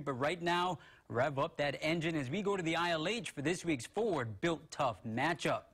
But right now, rev up that engine as we go to the ILH for this week's Ford Built Tough matchup.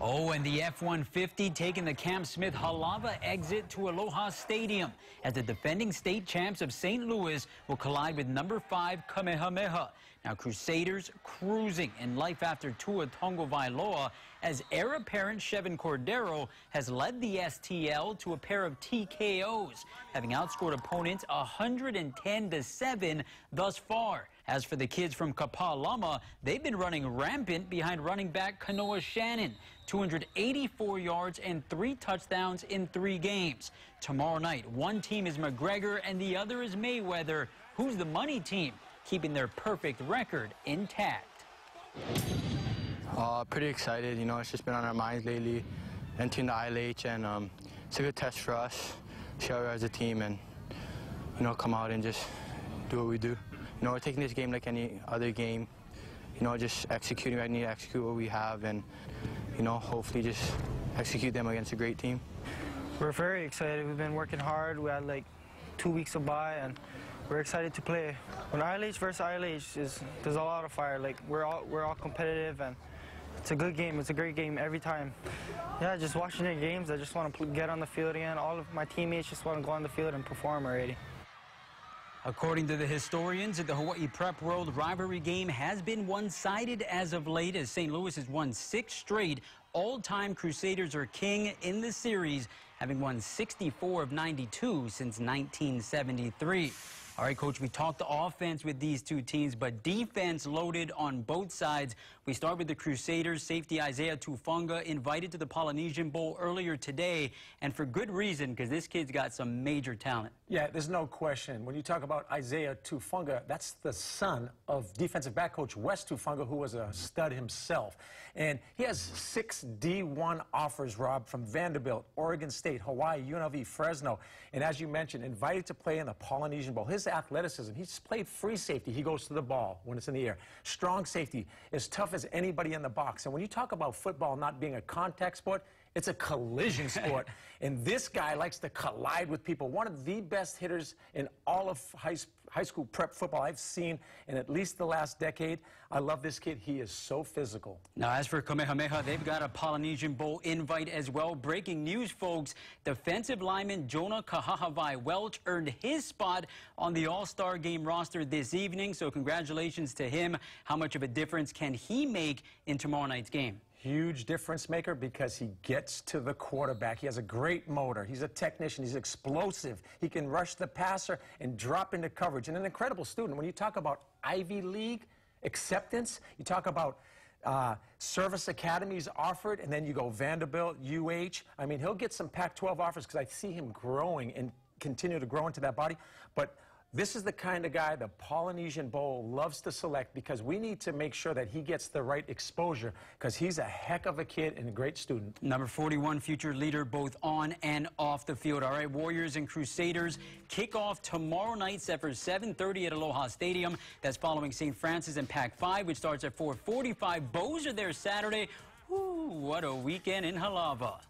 Oh, and the F-150 taking the Cam Smith Halawa exit to Aloha Stadium as the defending state champs of St. Louis will collide with number five Kamehameha. Now, Crusaders cruising in life after Tua Tagovailoa as heir apparent Chevan Cordero has led the STL to a pair of TKOs, having outscored opponents 110 to 7 thus far. As for the kids from Kapalama, they've been running rampant behind running back Kanoa Shannon. 284 yards and three touchdowns in three games. Tomorrow night, one team is McGregor and the other is Mayweather. Who's the money team? Keeping their perfect record intact. Uh, pretty excited. You know, it's just been on our minds lately, entering the ILH, and um, it's a good test for us, see how as a team, and, you know, come out and just do what we do. You know, we're taking this game like any other game, you know, just executing. I need to execute what we have, and, you know, hopefully just execute them against a great team. We're very excited. We've been working hard. We had like two weeks of bye, and we're excited to play. When ILH versus ILH is there's a lot of fire. Like we're all we're all competitive, and it's a good game. It's a great game every time. Yeah, just watching the games, I just want to get on the field again. All of my teammates just want to go on the field and perform already. According to the historians, at the Hawaii Prep World rivalry game has been one-sided as of late as St. Louis has won six straight. All-time Crusaders are king in the series, having won 64 of 92 since 1973. All right, Coach, we talked offense with these two teams, but defense loaded on both sides. We start with the Crusaders. Safety Isaiah Tufaga invited to the Polynesian Bowl earlier today, and for good reason, because this kid's got some major talent. Yeah, there's no question. When you talk about Isaiah Tufaga, that's the son of defensive back coach Wes Tufaga, who was a stud himself. And he has six D1 offers, Rob, from Vanderbilt, Oregon State, Hawaii, UNLV, Fresno. And as you mentioned, invited to play in the Polynesian Bowl. His athleticism. He's played free safety. He goes to the ball when it's in the air. Strong safety, as tough as anybody in the box. And when you talk about football not being a contact sport, it's a collision sport. and this guy likes to collide with people. One of the best hitters in all of high, high school prep football I've seen in at least the last decade. I love this kid. He is so physical. Now, as for Kamehameha, they've got a Polynesian Bowl invite as well. Breaking news, folks. Defensive lineman Jonah Kahahawai Welch earned his spot on the All-Star Game roster this evening. So congratulations to him. How much of a difference can he make in tomorrow night's game? Huge difference maker because he gets to the quarterback. He has a great motor. He's a technician. He's explosive. He can rush the passer and drop into coverage. And an incredible student. When you talk about Ivy League acceptance, you talk about uh, service academies offered, and then you go Vanderbilt, UH. I mean, he'll get some Pac-12 offers because I see him growing and continue to grow into that body. But this is the kind of guy the Polynesian Bowl loves to select because we need to make sure that he gets the right exposure because he's a heck of a kid and a great student. Number 41, future leader both on and off the field. All right, Warriors and Crusaders kick off tomorrow night set for 7.30 at Aloha Stadium. That's following St. Francis and Pac-5, which starts at 4.45. Bows are there Saturday. Ooh, what a weekend in Halawa.